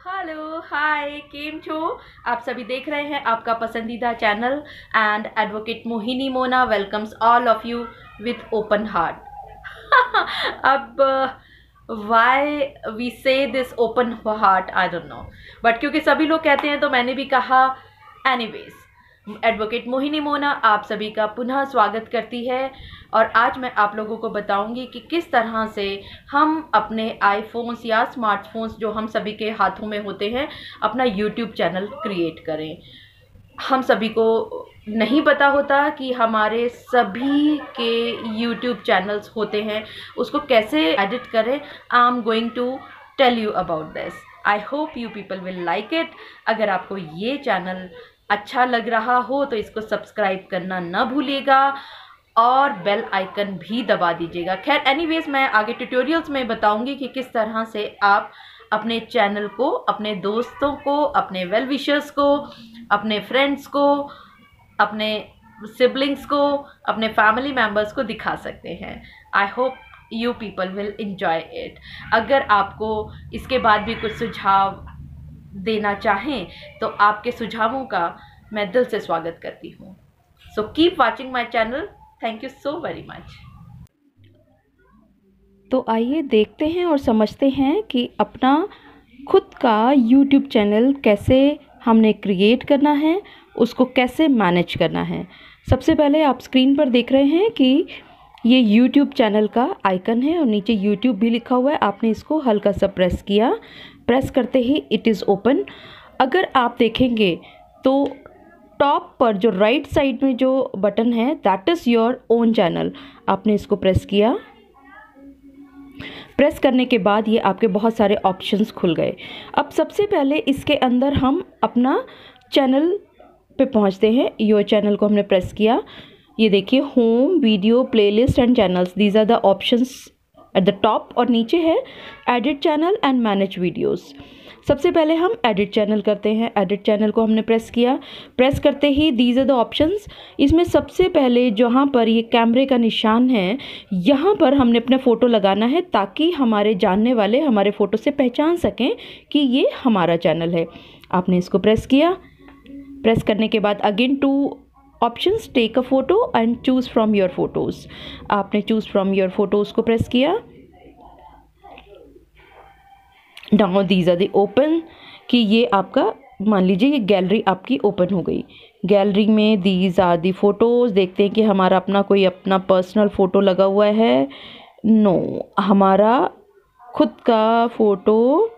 Hello hi केम छो? आप सभी देख रहे हैं आपका पसंदीदा channel and advocate Mohini Mona welcomes all of you with open heart अब why we say this open heart I don't know but क्योंकि सभी लोग कहते हैं तो मैंने भी कहा एनीवेज एडवोकेट मोहिनी मोना आप सभी का पुनः स्वागत करती है और आज मैं आप लोगों को बताऊँगी कि किस तरह से हम अपने आईफोन्स या स्मार्टफोन्स जो हम सभी के हाथों में होते हैं, अपना यूट्यूब चैनल क्रिएट करें। हम सभी को नहीं पता होता कि हमारे सभी के यूट्यूब चैनल्स होते हैं, उसको कैसे एडिट करें। I am going to tell you about this I hope you people will like it अगर आपको ये चैनल अच्छा लग रहा हो तो इसको सब्सक्राइब करना न भूलिएगा और बेल आइकन भी दबा दीजिएगा। खैर एनीवेज मैं आगे ट्यूटोरियल्स में बताऊँगी कि किस तरह से आप अपने चैनल को, अपने दोस्तों को, अपने वेल विशर्स को, अपने फ्रेंड्स को, अपने सिबलिंग्स को, अपने फैमिली मेंबर्स को दिखा सकते हैं। I hope you people will enjoy it अगर आपको इसके बाद भी कुछ सुझाव देना चाहें तो आपके सुझावों का मैं दिल से स्वागत करती हूँ। So keep watching my channel thank you so very much तो आइए देखते हैं और समझते हैं कि अपना खुद का यूट्यूब चैनल कैसे हमने क्रिएट करना है, उसको कैसे मैनेज करना है। सबसे पहले आप स्क्रीन पर देख रहे हैं कि ये यूट्यूब चैनल का आइकन है और नीचे यूट्यूब भी लिखा हुआ है। आपने इसको हल्का सा प्रेस किया। प्रेस करते ही इट इज़ ओपन अगर आप देखेंगे तो टॉप पर जो राइट right साइड में जो बटन है that is your own channel आपने इसको प्रेस किया। प्रेस करने के बाद ये आपके बहुत सारे ऑप्शंस खुल गए। अब सबसे पहले इसके अंदर हम अपना चैनल पे पहुँचते हैं। योर चैनल को हमने प्रेस किया। ये देखिए home video playlist and channels these are the options at the top और नीचे है edit channel and manage videos सबसे पहले हम एडिट चैनल करते हैं। एडिट चैनल को हमने प्रेस किया। प्रेस करते ही दीज आर द ऑप्शंस इसमें सबसे पहले जहाँ पर ये कैमरे का निशान है, यहाँ पर हमने अपना फ़ोटो लगाना है ताकि हमारे जानने वाले हमारे फ़ोटो से पहचान सकें कि ये हमारा चैनल है। आपने इसको प्रेस किया। प्रेस करने के बाद again two options take a photo and choose from your photos आपने चूज़ फ्रॉम योर फ़ोटोज़ को प्रेस किया। Down these are the open कि ये आपका मान लीजिए ये गैलरी आपकी ओपन हो गई। गैलरी में दीज आर दी फ़ोटोज़ देखते हैं कि हमारा अपना कोई अपना पर्सनल फ़ोटो लगा हुआ है। नो no, हमारा खुद का photo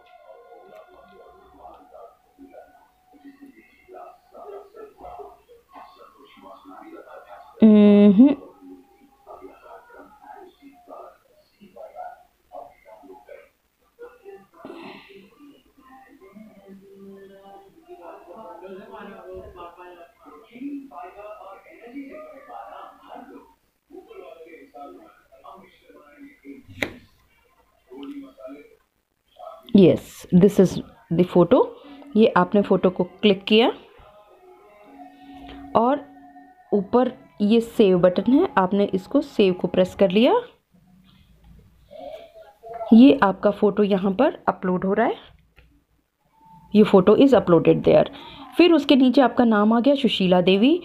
hmm yes this is the photo ये आपने फ़ोटो को क्लिक किया और ऊपर ये सेव बटन है। आपने इसको सेव को प्रेस कर लिया। ये आपका फ़ोटो यहाँ पर अपलोड हो रहा है। ये फ़ोटो इज़ अपलोडेड देयर फिर उसके नीचे आपका नाम आ गया सुशीला देवी।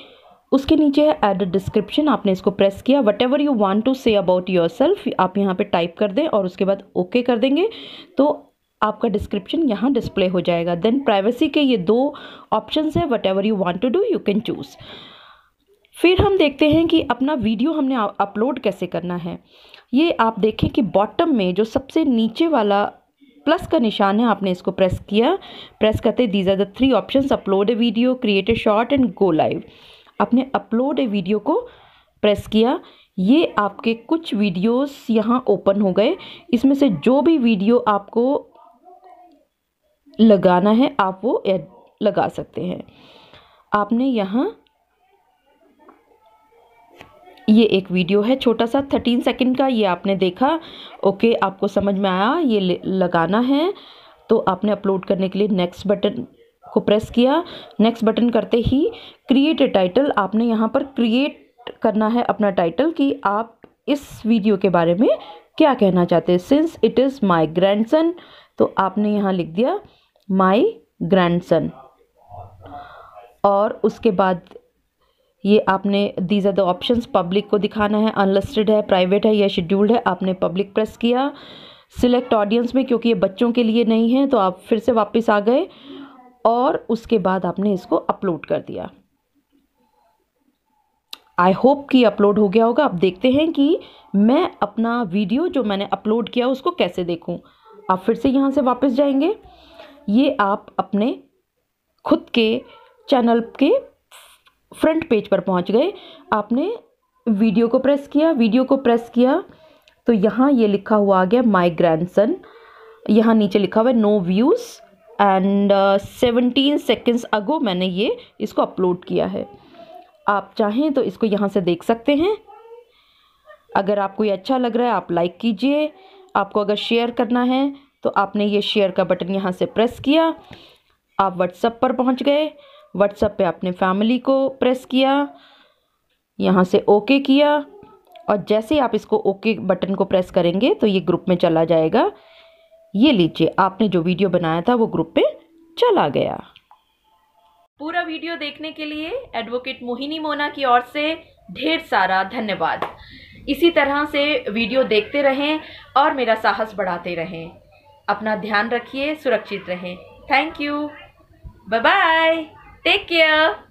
उसके नीचे है एड डिस्क्रिप्शन आपने इसको प्रेस किया। Whatever you want to say about yourself आप यहाँ पे टाइप कर दें और उसके बाद ओके okay कर देंगे। तो आपका डिस्क्रिप्शन यहाँ डिस्प्ले हो जाएगा। देन प्राइवेसी के ये दो ऑप्शंस है। Whatever you want to do you can choose फिर हम देखते हैं कि अपना वीडियो हमने अपलोड कैसे करना है। ये आप देखें कि बॉटम में जो सबसे नीचे वाला प्लस का निशान है, आपने इसको प्रेस किया। प्रेस करते these are the three options upload a video create a short and go live आपने अपलोड ए वीडियो को प्रेस किया। ये आपके कुछ वीडियोस यहाँ ओपन हो गए। इसमें से जो भी वीडियो आपको लगाना है, आप वो लगा सकते हैं। आपने यहाँ ये एक वीडियो है, छोटा सा थर्टीन सेकेंड का, ये आपने देखा। ओके आपको समझ में आया, ये लगाना है। तो आपने अपलोड करने के लिए नेक्स्ट बटन को प्रेस किया। नेक्स्ट बटन करते ही क्रिएट ए टाइटल आपने यहाँ पर क्रिएट करना है अपना टाइटल कि आप इस वीडियो के बारे में क्या कहना चाहते हैं। Since it is my grandson तो आपने यहाँ लिख दिया माई ग्रैंडसन और उसके बाद ये आपने these are the options public को दिखाना है अनलिस्टेड है प्राइवेट है, या शेड्यूल्ड है, आपने पब्लिक प्रेस किया सिलेक्ट ऑडियंस में क्योंकि ये बच्चों के लिए नहीं है तो आप फिर से वापस आ गए और उसके बाद आपने इसको अपलोड कर दिया। आई होप कि अपलोड हो गया होगा। आप देखते हैं कि मैं अपना वीडियो जो मैंने अपलोड किया, उसको कैसे देखूँ। आप फिर से यहाँ से वापस जाएँगे। ये आप अपने खुद के चैनल के फ्रंट पेज पर पहुँच गए। आपने वीडियो को प्रेस किया, वीडियो को प्रेस किया। तो यहाँ ये लिखा हुआ आ गया माई ग्रैंडसन यहाँ नीचे लिखा हुआ है no views and seventeen seconds ago मैंने ये इसको अपलोड किया है। आप चाहें तो इसको यहाँ से देख सकते हैं। अगर आपको ये अच्छा लग रहा है, आप लाइक कीजिए। आपको अगर शेयर करना है तो आपने ये शेयर का बटन यहाँ से प्रेस किया। आप व्हाट्सएप पर पहुँच गए। व्हाट्सएप पे आपने फैमिली को प्रेस किया, यहाँ से ओके किया और जैसे आप इसको ओके बटन को प्रेस करेंगे तो ये ग्रुप में चला जाएगा। ये लीजिए, आपने जो वीडियो बनाया था वो ग्रुप पे चला गया। पूरा वीडियो देखने के लिए एडवोकेट मोहिनी मोना की ओर से ढेर सारा धन्यवाद। इसी तरह से वीडियो देखते रहें और मेरा साहस बढ़ाते रहें। अपना ध्यान रखिए, सुरक्षित रहें। Thank you bye bye take care